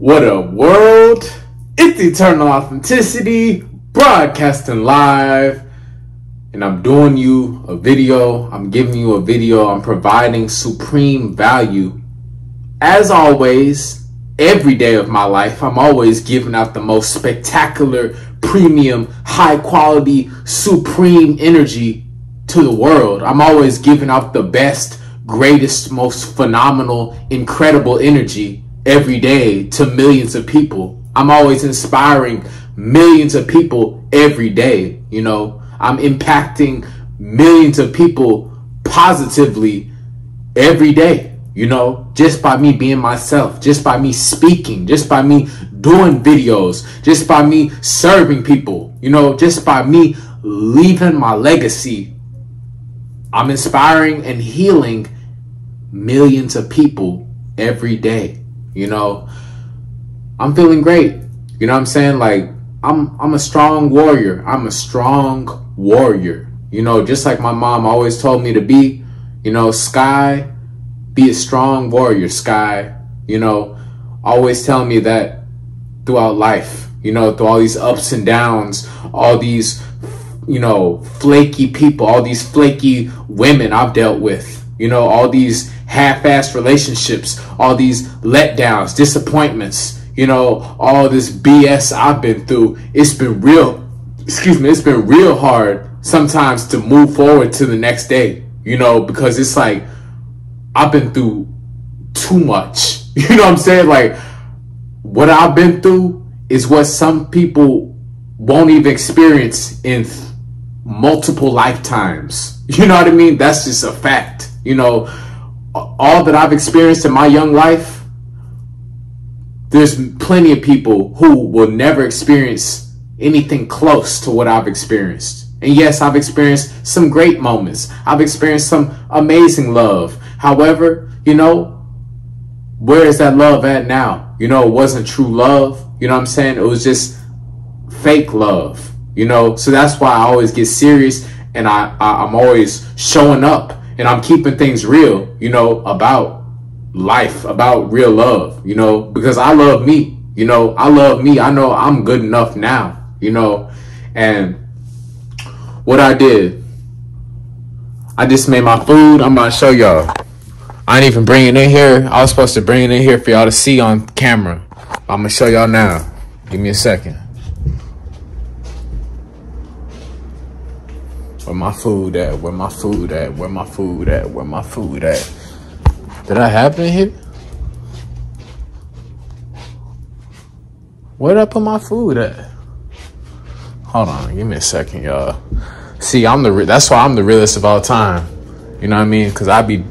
What a world! It's Eternal Authenticity, broadcasting live. And I'm doing you a video. I'm giving you a video. I'm providing supreme value. As always, every day of my life, I'm always giving out the most spectacular, premium, high quality, supreme energy to the world. I'm always giving out the best, greatest, most phenomenal, incredible energy every day to millions of people. I'm always inspiring millions of people every day. You know, I'm impacting millions of people positively every day. You know, just by me being myself, just by me speaking, just by me doing videos, just by me serving people, you know, just by me leaving my legacy. I'm inspiring and healing millions of people every day. You know, I'm feeling great. You know what I'm saying? Like I'm I'm a strong warrior. I'm a strong warrior. You know, just like my mom always told me to be, you know, Sky, be a strong warrior, Sky. You know, always telling me that throughout life, you know, through all these ups and downs, all these you know, flaky people, all these flaky women I've dealt with, you know, all these half-assed relationships, all these letdowns, disappointments, you know, all this BS I've been through. It's been real, excuse me, it's been real hard sometimes to move forward to the next day, you know, because it's like I've been through too much. You know what I'm saying? Like what I've been through is what some people won't even experience in multiple lifetimes. You know what I mean? That's just a fact. You know, all that I've experienced in my young life, there's plenty of people who will never experience anything close to what I've experienced. And yes, I've experienced some great moments. I've experienced some amazing love. However, you know, where is that love at now? You know, it wasn't true love. You know what I'm saying? It was just fake love. You know, so that's why I always get serious and I, I I'm always showing up and I'm keeping things real, you know, about life, about real love, you know, because I love me, you know, I love me. I know I'm good enough now, you know, and what I did, I just made my food. I'm about to show y'all. I ain't even bring it in here. I was supposed to bring it in here for y'all to see on camera. I'm gonna show y'all now. Give me a second. Where my food at? Where my food at? Where my food at? Where my food at? Did I in here? Where did I put my food at? Hold on, give me a second, y'all. See, I'm the that's why I'm the realest of all time. You know what I mean? Cause I be.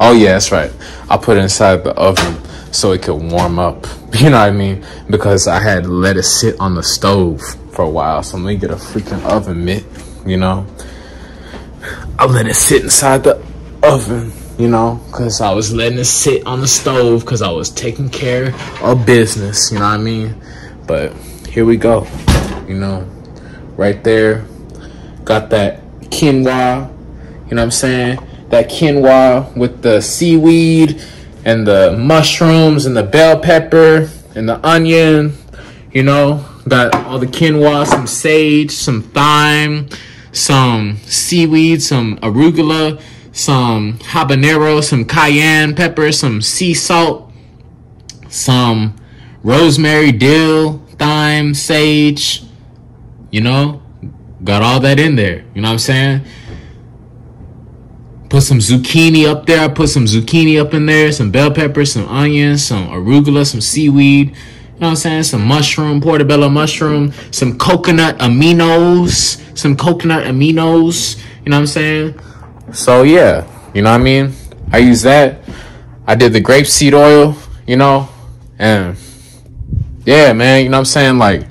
Oh yeah, that's right. I put it inside the oven so it could warm up. You know what I mean? Because I had let it sit on the stove for a while. So let me get a freaking oven mitt you know. I let it sit inside the oven, you know, because I was letting it sit on the stove because I was taking care of business, you know what I mean? But here we go, you know, right there. Got that quinoa, you know what I'm saying? That quinoa with the seaweed and the mushrooms and the bell pepper and the onion, you know, got all the quinoa, some sage, some thyme, some seaweed, some arugula, some habanero, some cayenne pepper, some sea salt, some rosemary, dill, thyme, sage. You know, got all that in there. You know what I'm saying? Put some zucchini up there. I put some zucchini up in there, some bell peppers, some onions, some arugula, some seaweed you know what I'm saying? Some mushroom, portobello mushroom, some coconut aminos, some coconut aminos. You know what I'm saying? So yeah, you know what I mean? I use that. I did the grapeseed oil, you know, and yeah, man, you know what I'm saying? Like,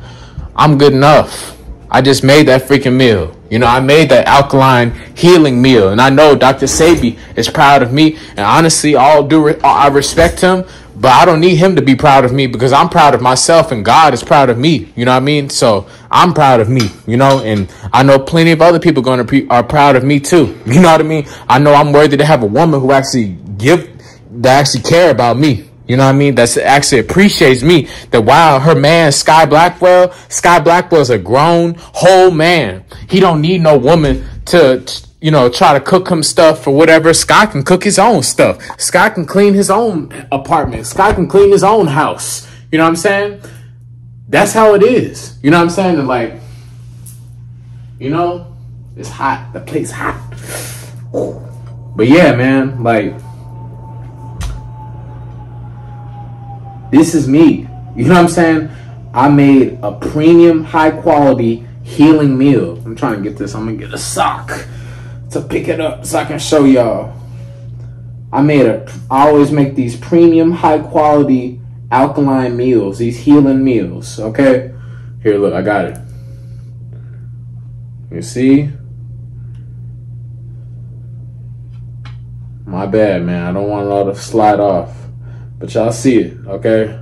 I'm good enough. I just made that freaking meal. You know, I made that alkaline healing meal, and I know Dr. Sebi is proud of me. And honestly, all do re- I respect him, but I don't need him to be proud of me because I'm proud of myself and God is proud of me. You know what I mean? So I'm proud of me, you know, and I know plenty of other people going to be are proud of me too. You know what I mean? I know I'm worthy to have a woman who actually give that actually care about me. You know what I mean? That's actually appreciates me that wow, her man Sky Blackwell, Sky Blackwell's a grown whole man. He don't need no woman to you know try to cook him stuff or whatever. Sky can cook his own stuff. Sky can clean his own apartment. Sky can clean his own house. You know what I'm saying? That's how it is. You know what I'm saying? And like, you know, it's hot. The place hot. But yeah, man, like This is me. You know what I'm saying? I made a premium, high quality healing meal. I'm trying to get this. I'm gonna get a sock to pick it up so I can show y'all. I made a. I always make these premium, high quality alkaline meals. These healing meals. Okay. Here, look. I got it. You see? My bad, man. I don't want it all to slide off. But y'all see it, okay?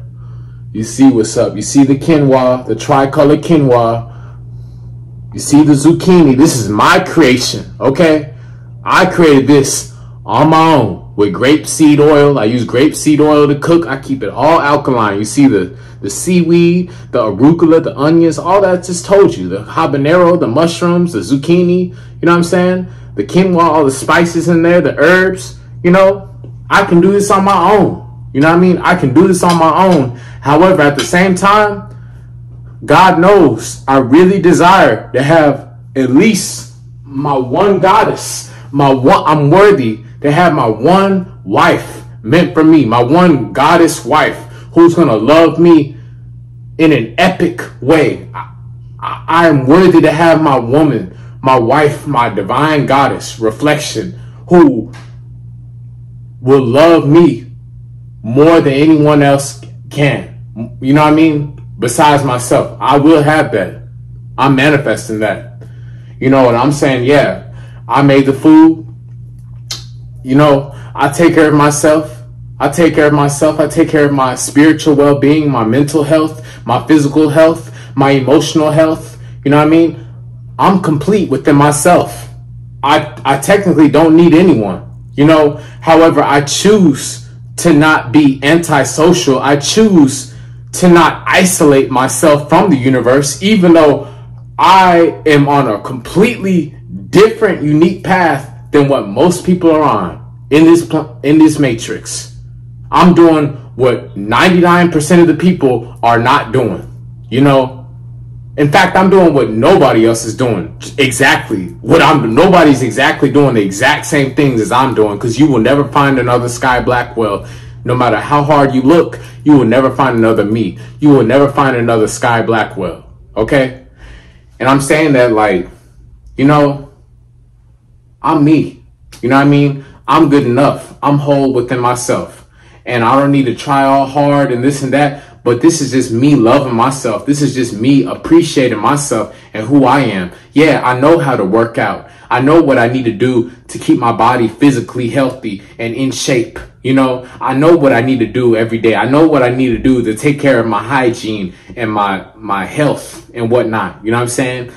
You see what's up. You see the quinoa, the tricolor quinoa. You see the zucchini. This is my creation, okay? I created this on my own with grapeseed oil. I use grapeseed oil to cook. I keep it all alkaline. You see the, the seaweed, the arugula, the onions, all that I just told you. The habanero, the mushrooms, the zucchini. You know what I'm saying? The quinoa, all the spices in there, the herbs. You know, I can do this on my own. You know what I mean? I can do this on my own. However, at the same time, God knows I really desire to have at least my one goddess, my one, I'm worthy to have my one wife meant for me, my one goddess wife who's going to love me in an epic way. I, I, I am worthy to have my woman, my wife, my divine goddess reflection who will love me more than anyone else can. You know what I mean? Besides myself, I will have that. I'm manifesting that. You know what I'm saying? Yeah, I made the food. You know, I take care of myself. I take care of myself. I take care of my spiritual well being, my mental health, my physical health, my emotional health. You know what I mean? I'm complete within myself. I, I technically don't need anyone. You know, however, I choose to not be antisocial. I choose to not isolate myself from the universe, even though I am on a completely different, unique path than what most people are on in this in this matrix. I'm doing what 99% of the people are not doing. You know, in fact, I'm doing what nobody else is doing. Exactly what I'm. Nobody's exactly doing the exact same things as I'm doing. Because you will never find another Sky Blackwell. No matter how hard you look, you will never find another me. You will never find another Sky Blackwell. Okay, and I'm saying that like, you know, I'm me. You know what I mean? I'm good enough. I'm whole within myself, and I don't need to try all hard and this and that but this is just me loving myself. This is just me appreciating myself and who I am. Yeah, I know how to work out. I know what I need to do to keep my body physically healthy and in shape. You know, I know what I need to do every day. I know what I need to do to take care of my hygiene and my, my health and whatnot. You know what I'm saying?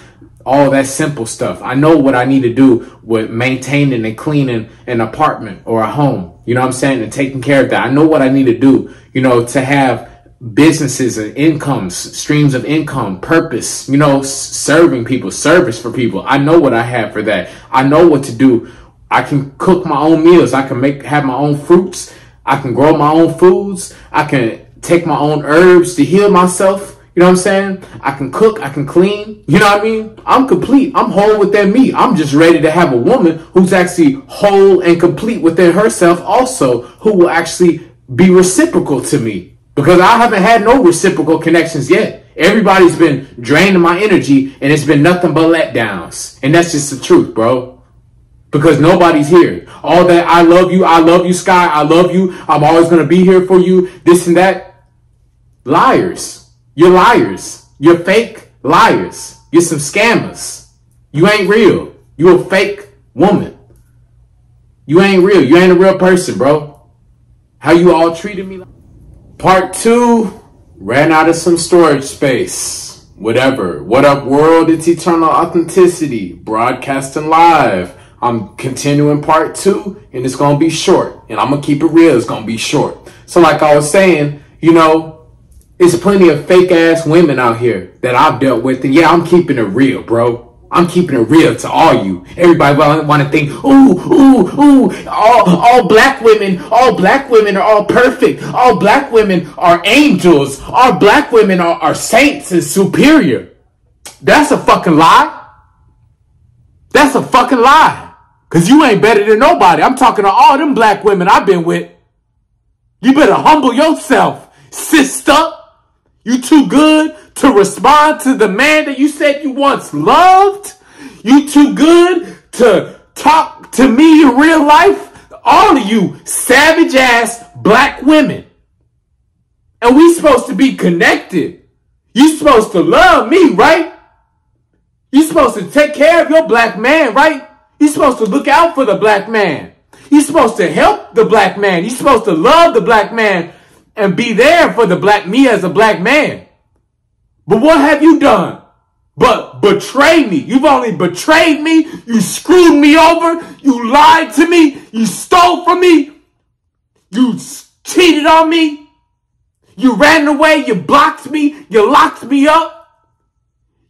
All that simple stuff. I know what I need to do with maintaining and cleaning an apartment or a home. You know what I'm saying? And taking care of that. I know what I need to do, you know, to have businesses and incomes, streams of income, purpose, you know, serving people, service for people. I know what I have for that. I know what to do. I can cook my own meals. I can make, have my own fruits. I can grow my own foods. I can take my own herbs to heal myself. You know what I'm saying? I can cook, I can clean. You know what I mean? I'm complete. I'm whole within me. I'm just ready to have a woman who's actually whole and complete within herself also, who will actually be reciprocal to me because I haven't had no reciprocal connections yet. Everybody's been draining my energy and it's been nothing but letdowns. And that's just the truth, bro. Because nobody's here. All that I love you, I love you, Sky, I love you, I'm always going to be here for you, this and that. Liars. You're liars. You're fake liars. You're some scammers. You ain't real. You a fake woman. You ain't real. You ain't a real person, bro. How you all treated me Part two, ran out of some storage space. Whatever. What up, world? It's Eternal Authenticity, broadcasting live I'm continuing part two and it's going to be short and I'm going to keep it real. It's going to be short. So like I was saying, you know, it's plenty of fake ass women out here that I've dealt with. And yeah, I'm keeping it real, bro. I'm keeping it real to all you. Everybody want to think, ooh, ooh, ooh, all, all black women, all black women are all perfect. All black women are angels. All black women are, are saints and superior. That's a fucking lie. That's a fucking lie. Cause you ain't better than nobody. I'm talking to all them black women I've been with. You better humble yourself, sister. You too good to respond to the man that you said you once loved. You too good to talk to me in real life. All of you savage ass black women. And we supposed to be connected. You supposed to love me, right? You supposed to take care of your black man, right? You supposed to look out for the black man. You're supposed to help the black man. You're supposed to love the black man and be there for the black me as a black man. But what have you done? But betray me. You've only betrayed me. You screwed me over. You lied to me. You stole from me. You cheated on me. You ran away. You blocked me. You locked me up.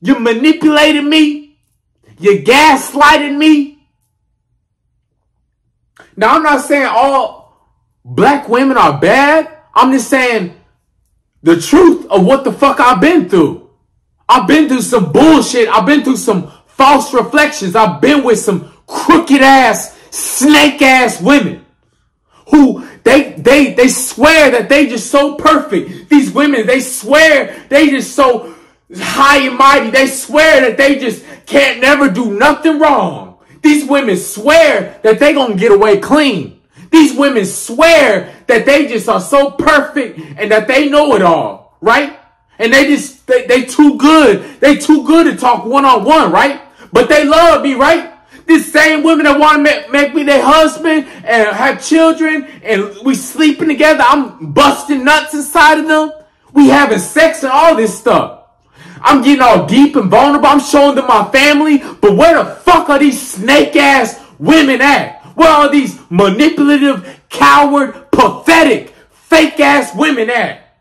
You manipulated me. You gaslighted me. Now, I'm not saying all black women are bad. I'm just saying the truth of what the fuck I've been through. I've been through some bullshit. I've been through some false reflections. I've been with some crooked ass, snake ass women who they they they swear that they just so perfect. These women, they swear they just so high and mighty. They swear that they just can't never do nothing wrong. These women swear that they gonna get away clean. These women swear that they just are so perfect and that they know it all, right? And they just, they, they too good. They too good to talk one on one, right? But they love me, right? These same women that want to make, make me their husband and have children and we sleeping together. I'm busting nuts inside of them. We having sex and all this stuff. I'm getting all deep and vulnerable. I'm showing them my family. But where the fuck are these snake ass women at? Where are these manipulative, coward, pathetic, fake ass women at?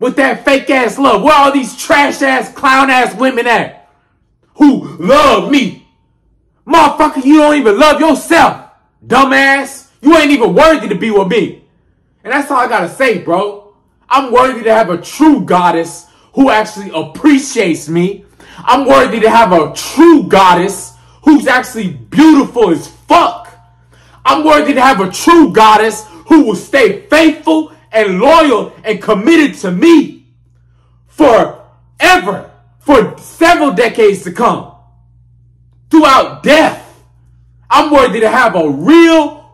With that fake ass love. Where are these trash ass, clown ass women at? Who love me? Motherfucker, you don't even love yourself. Dumbass. You ain't even worthy to be with me. And that's all I gotta say, bro. I'm worthy to have a true goddess who actually appreciates me. I'm worthy to have a true goddess who's actually beautiful as fuck. I'm worthy to have a true goddess who will stay faithful and loyal and committed to me forever, for several decades to come, throughout death. I'm worthy to have a real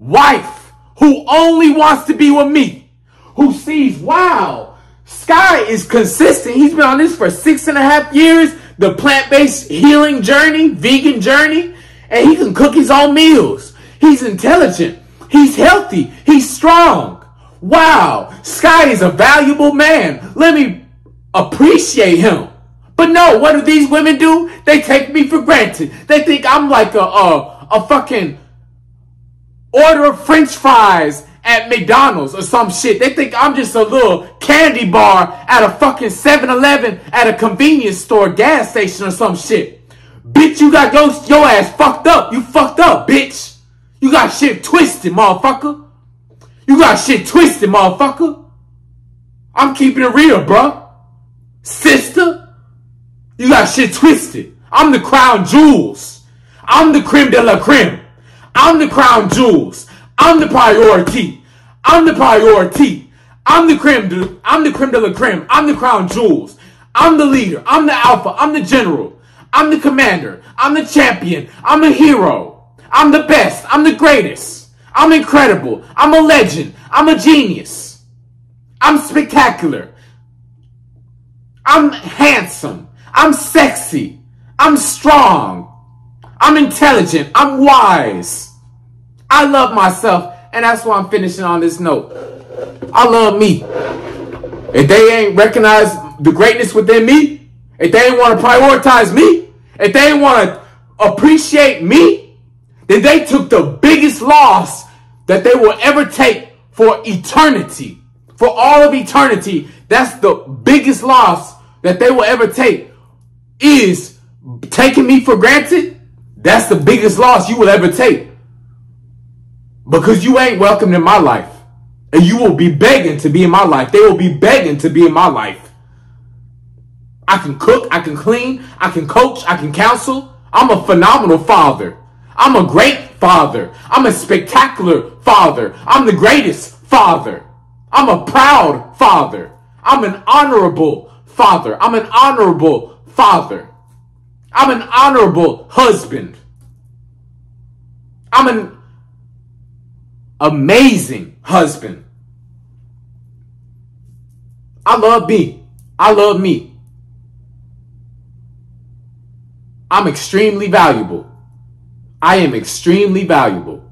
wife who only wants to be with me, who sees, wow, Sky is consistent. He's been on this for six and a half years. The plant-based healing journey, vegan journey, and he can cook his own meals. He's intelligent. He's healthy. He's strong. Wow. Sky is a valuable man. Let me appreciate him. But no, what do these women do? They take me for granted. They think I'm like a, a, a fucking order of french fries at McDonald's or some shit. They think I'm just a little candy bar at a fucking 7-Eleven at a convenience store gas station or some shit. Bitch, you got your, your ass fucked up. You fucked up, bitch. You got shit twisted, motherfucker. You got shit twisted, motherfucker. I'm keeping it real, bro. Sister, you got shit twisted. I'm the crown jewels. I'm the creme de la creme. I'm the crown jewels. I'm the priority. I'm the priority. I'm the creme de, I'm the creme de la creme. I'm the crown jewels. I'm the leader. I'm the alpha. I'm the general. I'm the commander. I'm the champion. I'm a hero. I'm the best. I'm the greatest. I'm incredible. I'm a legend. I'm a genius. I'm spectacular. I'm handsome. I'm sexy. I'm strong. I'm intelligent. I'm wise. I love myself, and that's why I'm finishing on this note. I love me. If they ain't recognize the greatness within me, if they want to prioritize me, if they want to appreciate me, then they took the biggest loss that they will ever take for eternity. For all of eternity, that's the biggest loss that they will ever take is taking me for granted. That's the biggest loss you will ever take. Because you ain't welcome in my life. And you will be begging to be in my life. They will be begging to be in my life. I can cook, I can clean, I can coach, I can counsel. I'm a phenomenal father. I'm a great father. I'm a spectacular father. I'm the greatest father. I'm a proud father. I'm an honorable father. I'm an honorable father. I'm an honorable husband. I'm an amazing husband. I love me. I love me. I'm extremely valuable. I am extremely valuable.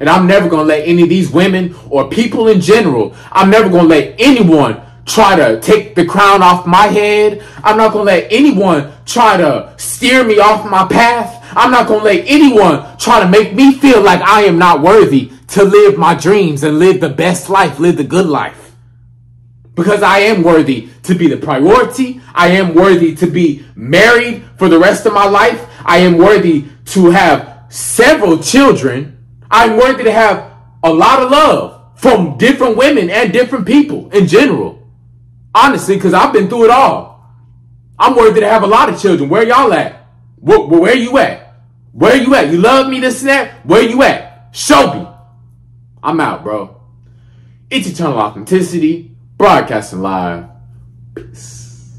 And I'm never going to let any of these women or people in general, I'm never going to let anyone try to take the crown off my head. I'm not going to let anyone try to steer me off my path. I'm not going to let anyone try to make me feel like I am not worthy to live my dreams and live the best life, live the good life. Because I am worthy to be the priority. I am worthy to be married for the rest of my life. I am worthy to have several children. I'm worthy to have a lot of love from different women and different people in general. Honestly, because I've been through it all. I'm worthy to have a lot of children. Where y'all at? Where, where you at? Where you at? You love me this and that? Where you at? Show me. I'm out, bro. It's Eternal Authenticity, broadcasting live. Peace.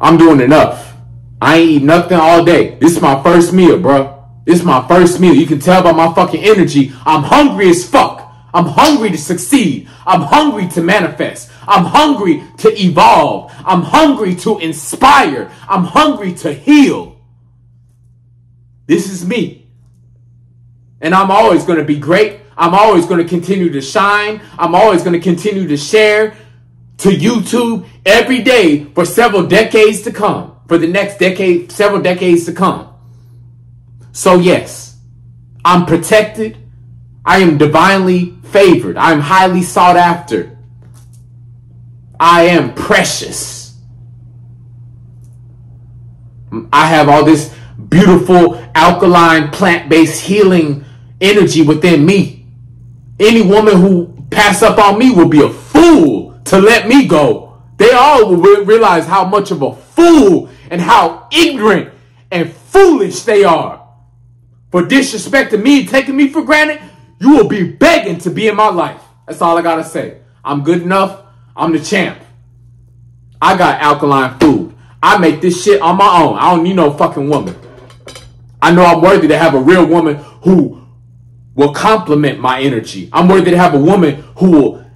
I'm doing enough. I ain't eat nothing all day. This is my first meal, bro. This is my first meal. You can tell by my fucking energy. I'm hungry as fuck. I'm hungry to succeed. I'm hungry to manifest. I'm hungry to evolve. I'm hungry to inspire. I'm hungry to heal. This is me. And I'm always going to be great. I'm always going to continue to shine. I'm always going to continue to share to YouTube every day for several decades to come. For the next decade, several decades to come. So yes, I'm protected. I am divinely favored. I am highly sought after. I am precious. I have all this beautiful alkaline plant-based healing energy within me. Any woman who pass up on me will be a fool to let me go. They all will realize how much of a fool and how ignorant and foolish they are for disrespecting me, taking me for granted, you will be begging to be in my life. That's all I gotta say. I'm good enough. I'm the champ. I got alkaline food. I make this shit on my own. I don't need no fucking woman. I know I'm worthy to have a real woman who will complement my energy. I'm worthy to have a woman who will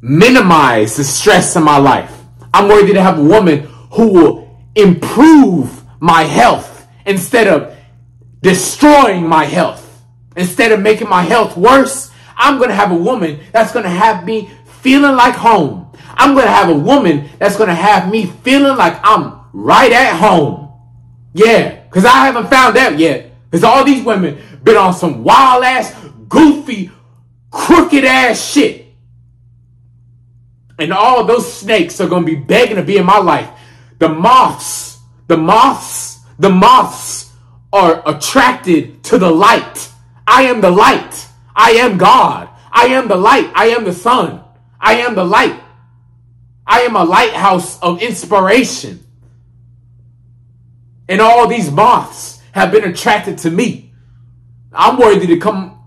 minimize the stress in my life. I'm worthy to have a woman who will improve my health instead of destroying my health. Instead of making my health worse, I'm going to have a woman that's going to have me feeling like home. I'm going to have a woman that's going to have me feeling like I'm right at home. Yeah, because I haven't found out yet. Because all these women been on some wild ass, goofy, crooked ass shit. And all those snakes are going to be begging to be in my life. The moths, the moths, the moths are attracted to the light. I am the light. I am God. I am the light. I am the sun. I am the light. I am a lighthouse of inspiration. And all these moths have been attracted to me. I'm worthy to come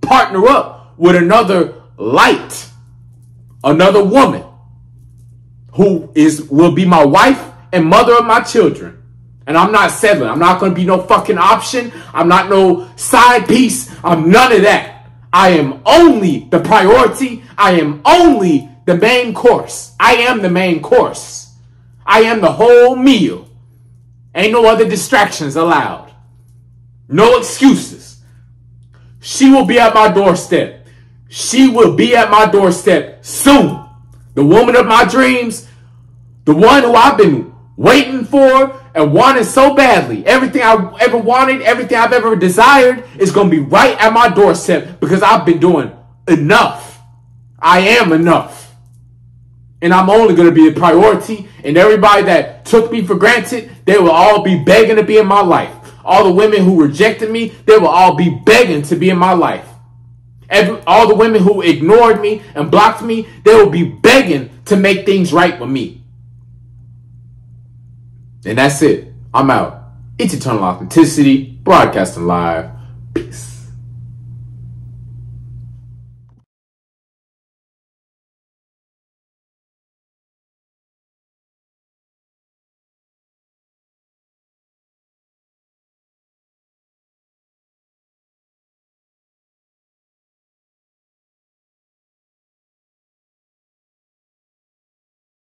partner up with another light, another woman who is will be my wife and mother of my children. And I'm not settling. I'm not going to be no fucking option. I'm not no side piece. I'm none of that. I am only the priority. I am only the main course. I am the main course. I am the whole meal. Ain't no other distractions allowed. No excuses. She will be at my doorstep. She will be at my doorstep soon. The woman of my dreams, the one who I've been waiting for and wanted so badly. Everything I ever wanted, everything I've ever desired is going to be right at my doorstep because I've been doing enough. I am enough. And I'm only going to be a priority. And everybody that took me for granted, they will all be begging to be in my life. All the women who rejected me, they will all be begging to be in my life. Every, all the women who ignored me and blocked me, they will be begging to make things right with me. And that's it. I'm out. It's Eternal Authenticity, broadcasting live. Peace.